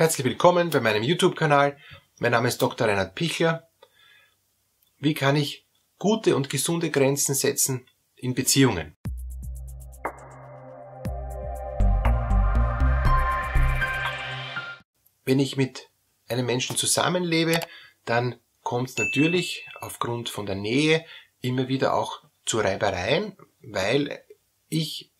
Herzlich willkommen bei meinem YouTube-Kanal. Mein Name ist Dr. Reinhard Pichler. Wie kann ich gute und gesunde Grenzen setzen in Beziehungen? Wenn ich mit einem Menschen zusammenlebe, dann kommt es natürlich aufgrund von der Nähe immer wieder auch zu Reibereien, weil ich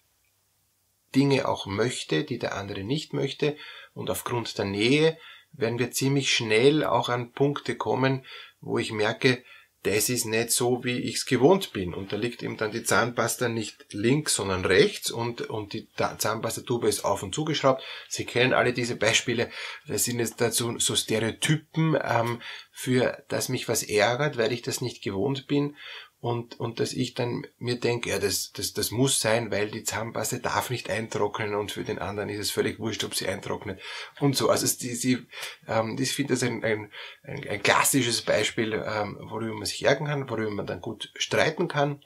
Dinge auch möchte, die der andere nicht möchte und aufgrund der Nähe werden wir ziemlich schnell auch an Punkte kommen, wo ich merke, das ist nicht so, wie ich es gewohnt bin. Und da liegt eben dann die Zahnpasta nicht links, sondern rechts und, und die Zahnpastatube ist auf und zugeschraubt. Sie kennen alle diese Beispiele. Das sind jetzt dazu so Stereotypen, ähm, für das mich was ärgert, weil ich das nicht gewohnt bin und, und dass ich dann mir denke, ja, das, das, das muss sein, weil die Zahnpasta darf nicht eintrocknen und für den anderen ist es völlig wurscht, ob sie eintrocknet und so. Also die, sie, ähm, ich finde das ein, ein, ein, ein klassisches Beispiel, ähm, worüber man sich ärgern kann, worüber man dann gut streiten kann.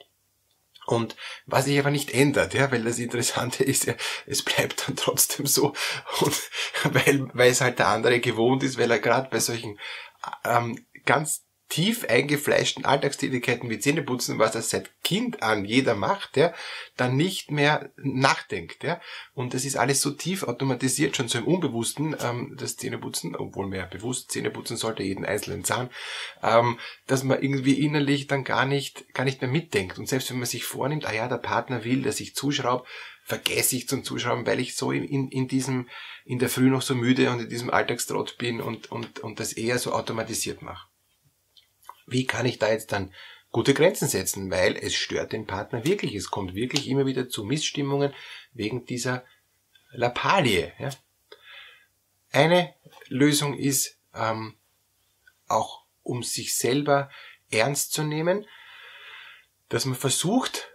Und was sich aber nicht ändert, ja, weil das Interessante ist ja, es bleibt dann trotzdem so und weil, weil es halt der andere gewohnt ist, weil er gerade bei solchen ähm, ganz tief eingefleischten Alltagstätigkeiten wie Zähneputzen, was er seit Kind an jeder macht, ja, dann nicht mehr nachdenkt. Ja. Und das ist alles so tief automatisiert, schon so im Unbewussten, ähm, das Zähneputzen, obwohl man ja bewusst Zähneputzen sollte, jeden einzelnen Zahn, ähm, dass man irgendwie innerlich dann gar nicht, gar nicht mehr mitdenkt. Und selbst wenn man sich vornimmt, ah ja, der Partner will, dass ich zuschraube, vergesse ich zum Zuschrauben, weil ich so in, in, in diesem, in der Früh noch so müde und in diesem Alltagstrott bin und, und, und das eher so automatisiert mache wie kann ich da jetzt dann gute Grenzen setzen, weil es stört den Partner wirklich. Es kommt wirklich immer wieder zu Missstimmungen wegen dieser Lappalie. Ja. Eine Lösung ist ähm, auch, um sich selber ernst zu nehmen, dass man versucht,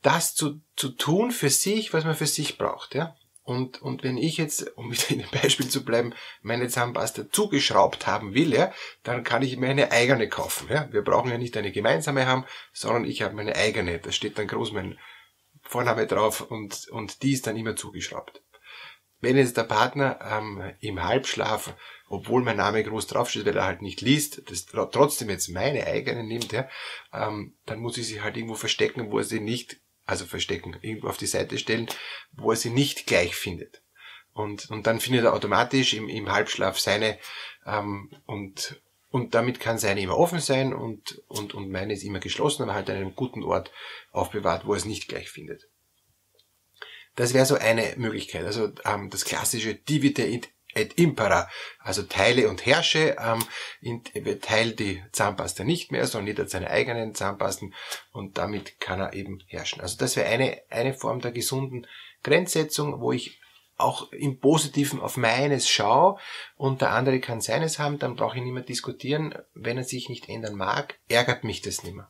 das zu, zu tun für sich, was man für sich braucht. Ja? Und, und wenn ich jetzt, um wieder in dem Beispiel zu bleiben, meine Zahnpasta zugeschraubt haben will, ja, dann kann ich mir eine eigene kaufen. Ja. Wir brauchen ja nicht eine gemeinsame haben, sondern ich habe meine eigene. Da steht dann groß mein Vorname drauf und, und die ist dann immer zugeschraubt. Wenn jetzt der Partner ähm, im Halbschlaf, obwohl mein Name groß draufsteht, weil er halt nicht liest, das trotzdem jetzt meine eigene nimmt, ja, ähm, dann muss ich sie halt irgendwo verstecken, wo er sie nicht also verstecken, irgendwo auf die Seite stellen, wo er sie nicht gleich findet. Und, und dann findet er automatisch im, im Halbschlaf seine ähm, und, und damit kann seine immer offen sein und, und, und meine ist immer geschlossen, aber halt an einem guten Ort aufbewahrt, wo er es nicht gleich findet. Das wäre so eine Möglichkeit. Also ähm, das klassische Divide et impera, also teile und herrsche, ähm, teilt die Zahnpasta nicht mehr, sondern jeder hat seine eigenen Zahnpasten und damit kann er eben herrschen. Also das wäre eine, eine Form der gesunden Grenzsetzung, wo ich auch im Positiven auf meines schaue und der andere kann seines haben, dann brauche ich nicht mehr diskutieren. Wenn er sich nicht ändern mag, ärgert mich das nicht mehr.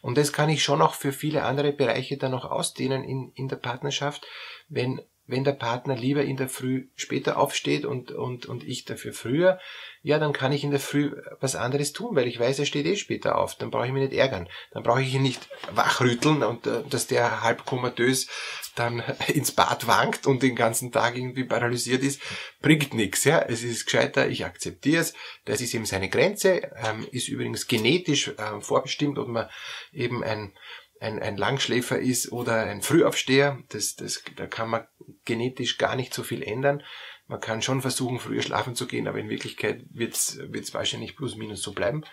Und das kann ich schon auch für viele andere Bereiche dann noch ausdehnen in, in der Partnerschaft, wenn wenn der Partner lieber in der Früh später aufsteht und, und, und ich dafür früher, ja, dann kann ich in der Früh was anderes tun, weil ich weiß, er steht eh später auf. Dann brauche ich mich nicht ärgern. Dann brauche ich ihn nicht wachrütteln und äh, dass der halb komatös dann ins Bad wankt und den ganzen Tag irgendwie paralysiert ist, bringt nichts. Ja, es ist gescheiter, ich akzeptiere es. Das ist eben seine Grenze. Ähm, ist übrigens genetisch äh, vorbestimmt, ob man eben ein ein, ein Langschläfer ist oder ein Frühaufsteher. Das, das, da kann man genetisch gar nicht so viel ändern. Man kann schon versuchen, früher schlafen zu gehen, aber in Wirklichkeit wird es wahrscheinlich plus minus so bleiben.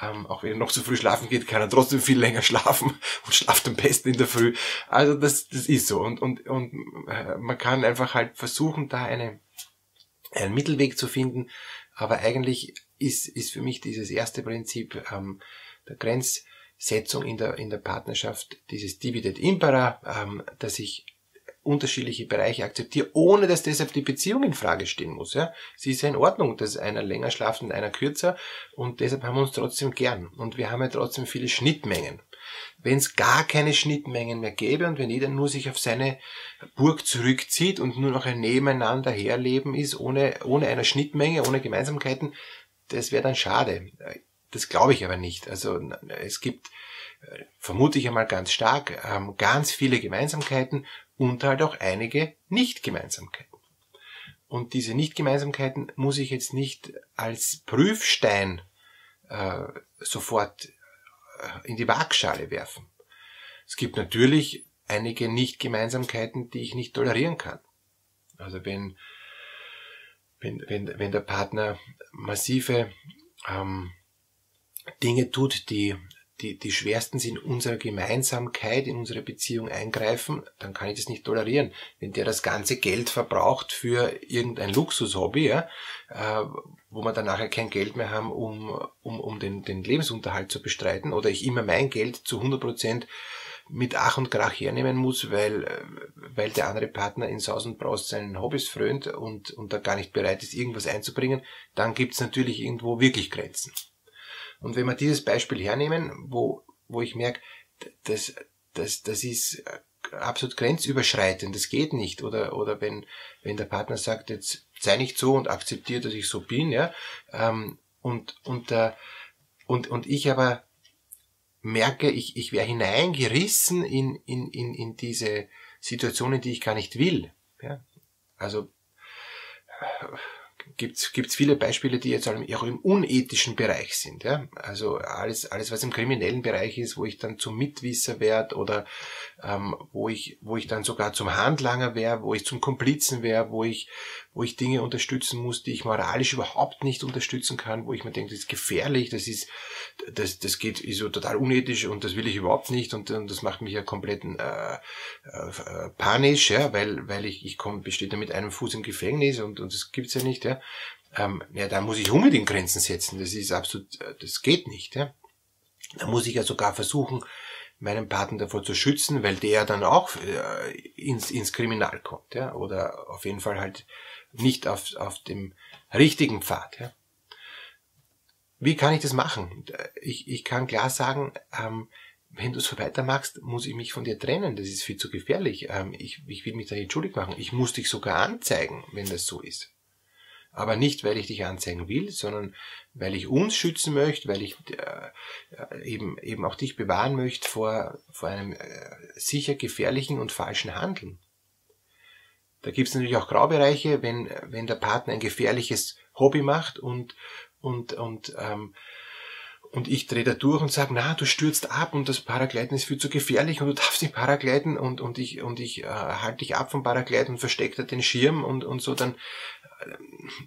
Ähm, auch wenn er noch so früh schlafen geht, kann er trotzdem viel länger schlafen und schlaft am besten in der Früh. Also das, das ist so. Und, und, und äh, man kann einfach halt versuchen, da eine, einen Mittelweg zu finden. Aber eigentlich ist, ist für mich dieses erste Prinzip ähm, der Grenzsetzung in der, in der Partnerschaft, dieses Dividet Impera, ähm, dass ich unterschiedliche Bereiche akzeptiere, ohne dass deshalb die Beziehung in Frage stehen muss. Ja? Sie ist ja in Ordnung, dass einer länger schlaft und einer kürzer und deshalb haben wir uns trotzdem gern und wir haben ja trotzdem viele Schnittmengen. Wenn es gar keine Schnittmengen mehr gäbe und wenn jeder nur sich auf seine Burg zurückzieht und nur noch ein Nebeneinander herleben ist, ohne, ohne eine Schnittmenge, ohne Gemeinsamkeiten, das wäre dann schade. Das glaube ich aber nicht. Also es gibt, äh, vermute ich einmal ganz stark, ähm, ganz viele Gemeinsamkeiten und halt auch einige Nicht-Gemeinsamkeiten. und diese Nichtgemeinsamkeiten muss ich jetzt nicht als Prüfstein äh, sofort äh, in die Waagschale werfen. Es gibt natürlich einige Nichtgemeinsamkeiten, die ich nicht tolerieren kann. Also wenn, wenn, wenn, wenn der Partner massive ähm, Dinge tut, die die, die schwerstens in unserer Gemeinsamkeit, in unsere Beziehung eingreifen, dann kann ich das nicht tolerieren. Wenn der das ganze Geld verbraucht für irgendein Luxushobby, ja, äh, wo wir dann nachher kein Geld mehr haben, um, um, um den, den Lebensunterhalt zu bestreiten, oder ich immer mein Geld zu 100 Prozent mit Ach und Krach hernehmen muss, weil, weil der andere Partner in Saus und Braus seinen Hobbys frönt und, und da gar nicht bereit ist, irgendwas einzubringen, dann gibt's natürlich irgendwo wirklich Grenzen. Und wenn wir dieses Beispiel hernehmen, wo, wo ich merke, das, das, das ist absolut grenzüberschreitend, das geht nicht. Oder, oder wenn, wenn der Partner sagt, jetzt sei nicht so und akzeptiere, dass ich so bin, ja, ähm, und, und, äh, und, und ich aber merke, ich, ich wäre hineingerissen in, in, in, in diese Situationen, die ich gar nicht will. Ja? Also gibt's gibt's viele Beispiele, die jetzt auch im unethischen Bereich sind. Ja? Also alles, alles, was im kriminellen Bereich ist, wo ich dann zum Mitwisser werde oder ähm, wo ich, wo ich dann sogar zum Handlanger wäre, wo ich zum Komplizen wäre, wo ich, wo ich Dinge unterstützen muss, die ich moralisch überhaupt nicht unterstützen kann, wo ich mir denke, das ist gefährlich, das ist, das, das geht ist so total unethisch und das will ich überhaupt nicht und, und das macht mich ja komplett äh, äh, panisch, ja, weil, weil ich, ich komme, besteht ja mit einem Fuß im Gefängnis und, und das gibt's ja nicht, ja. Ähm, ja, da muss ich unbedingt Grenzen setzen. Das ist absolut, äh, das geht nicht, ja. Da muss ich ja sogar versuchen, meinen Partner davor zu schützen, weil der dann auch äh, ins, ins Kriminal kommt, ja, oder auf jeden Fall halt nicht auf, auf dem richtigen Pfad, ja. Wie kann ich das machen? Ich, ich kann klar sagen, ähm, wenn du so weitermachst, muss ich mich von dir trennen. Das ist viel zu gefährlich. Ähm, ich, ich will mich da nicht schuldig machen. Ich muss dich sogar anzeigen, wenn das so ist. Aber nicht, weil ich dich anzeigen will, sondern weil ich uns schützen möchte, weil ich äh, eben, eben auch dich bewahren möchte vor, vor einem äh, sicher gefährlichen und falschen Handeln. Da gibt es natürlich auch Graubereiche, wenn, wenn der Partner ein gefährliches Hobby macht und, und, und, ähm, und ich drehe da durch und sage, na, du stürzt ab und das Paragleiten ist viel zu gefährlich und du darfst nicht paragleiten und, und ich, und ich äh, halte dich ab vom Paragleiten und verstecke da den Schirm und, und so, dann,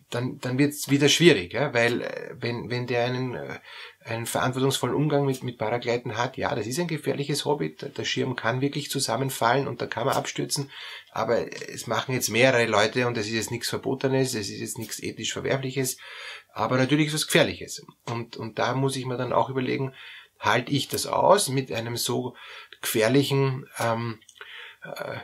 dann, dann wird es wieder schwierig, ja? weil äh, wenn, wenn der einen, äh, einen verantwortungsvollen Umgang mit, mit Paragleiten hat, ja, das ist ein gefährliches Hobby, der Schirm kann wirklich zusammenfallen und da kann man abstürzen, aber es machen jetzt mehrere Leute und es ist jetzt nichts Verbotenes, es ist jetzt nichts ethisch Verwerfliches, aber natürlich ist es Gefährliches. Und, und da muss ich mir dann auch überlegen, halte ich das aus mit einem so gefährlichen ähm, äh,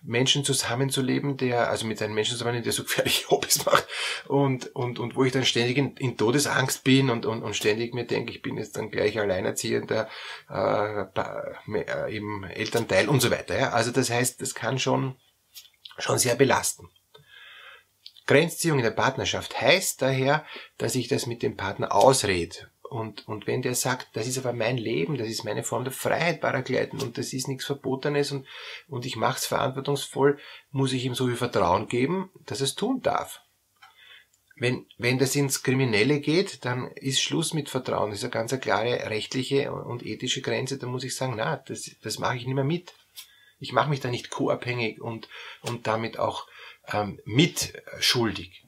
Menschen zusammenzuleben, der, also mit einem Menschen zusammen, der so gefährliche Hobbys macht und, und, und wo ich dann ständig in, in Todesangst bin und, und, und ständig mir denke, ich bin jetzt dann gleich alleinerziehender, äh, äh, eben Elternteil und so weiter. Ja? Also das heißt, das kann schon, schon sehr belasten. Grenzziehung in der Partnerschaft heißt daher, dass ich das mit dem Partner ausrede und, und wenn der sagt, das ist aber mein Leben, das ist meine Form der Freiheit, Paragleiten und das ist nichts Verbotenes und, und ich mache es verantwortungsvoll, muss ich ihm so viel Vertrauen geben, dass er es tun darf. Wenn, wenn das ins Kriminelle geht, dann ist Schluss mit Vertrauen. Das ist eine ganz klare rechtliche und ethische Grenze. Da muss ich sagen, na, das, das mache ich nicht mehr mit. Ich mache mich da nicht co-abhängig und, und damit auch ähm, mitschuldig.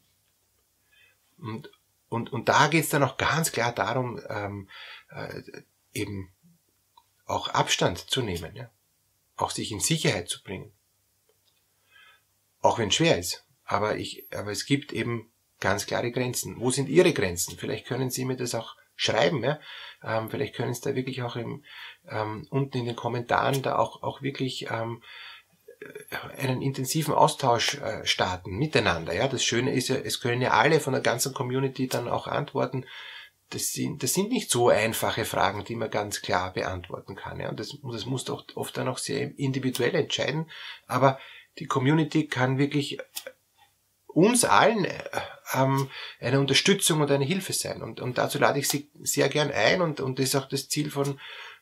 Und, und, und da geht's dann auch ganz klar darum, ähm, äh, eben auch Abstand zu nehmen, ja? auch sich in Sicherheit zu bringen. Auch wenn schwer ist. Aber, ich, aber es gibt eben ganz klare Grenzen. Wo sind Ihre Grenzen? Vielleicht können Sie mir das auch schreiben. Ja? Ähm, vielleicht können Sie da wirklich auch im, ähm, unten in den Kommentaren da auch, auch wirklich ähm, einen intensiven Austausch äh, starten miteinander. Ja, das Schöne ist ja, es können ja alle von der ganzen Community dann auch antworten. Das sind, das sind nicht so einfache Fragen, die man ganz klar beantworten kann. Ja, und das, das muss doch oft dann auch sehr individuell entscheiden. Aber die Community kann wirklich uns allen äh, ähm, eine Unterstützung und eine Hilfe sein. Und, und dazu lade ich Sie sehr gern ein und, und das ist auch das Ziel von,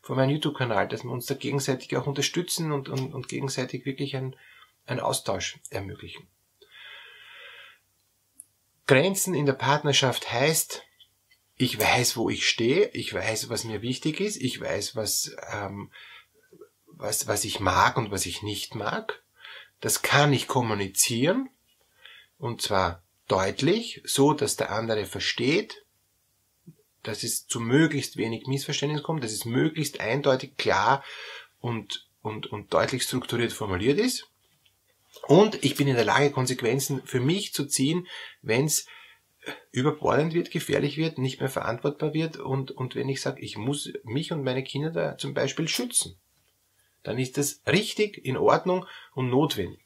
von meinem YouTube-Kanal, dass wir uns da gegenseitig auch unterstützen und, und, und gegenseitig wirklich einen, einen Austausch ermöglichen. Grenzen in der Partnerschaft heißt, ich weiß, wo ich stehe, ich weiß, was mir wichtig ist, ich weiß, was, ähm, was, was ich mag und was ich nicht mag. Das kann ich kommunizieren und zwar deutlich, so dass der andere versteht, dass es zu möglichst wenig Missverständnis kommt, dass es möglichst eindeutig, klar und, und, und deutlich strukturiert formuliert ist. Und ich bin in der Lage, Konsequenzen für mich zu ziehen, wenn es überbordend wird, gefährlich wird, nicht mehr verantwortbar wird und, und wenn ich sage, ich muss mich und meine Kinder da zum Beispiel schützen, dann ist das richtig, in Ordnung und notwendig.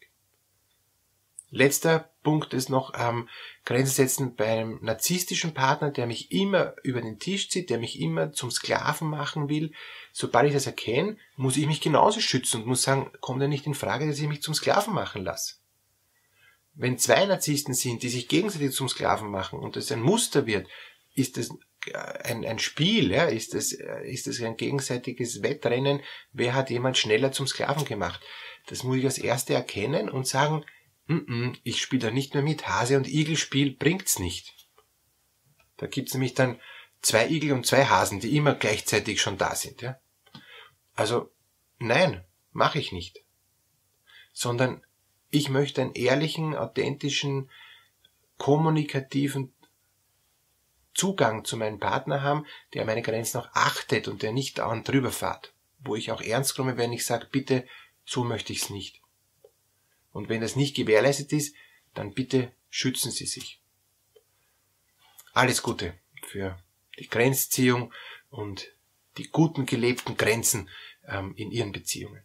Letzter Punkt ist noch ähm, Grenzen setzen beim narzisstischen Partner, der mich immer über den Tisch zieht, der mich immer zum Sklaven machen will. Sobald ich das erkenne, muss ich mich genauso schützen und muss sagen, kommt ja nicht in Frage, dass ich mich zum Sklaven machen lasse. Wenn zwei Narzissten sind, die sich gegenseitig zum Sklaven machen und das ein Muster wird, ist das ein, ein Spiel, ja? ist, das, ist das ein gegenseitiges Wettrennen, wer hat jemand schneller zum Sklaven gemacht. Das muss ich als Erste erkennen und sagen, ich spiele da nicht mehr mit, Hase- und Igel-Spiel bringt's nicht. Da gibt's nämlich dann zwei Igel und zwei Hasen, die immer gleichzeitig schon da sind. Ja? Also nein, mache ich nicht. Sondern ich möchte einen ehrlichen, authentischen, kommunikativen Zugang zu meinem Partner haben, der meine Grenzen auch achtet und der nicht dauernd drüber fährt. Wo ich auch ernst komme, wenn ich sage, bitte, so möchte ich es nicht. Und wenn das nicht gewährleistet ist, dann bitte schützen Sie sich. Alles Gute für die Grenzziehung und die guten gelebten Grenzen ähm, in Ihren Beziehungen.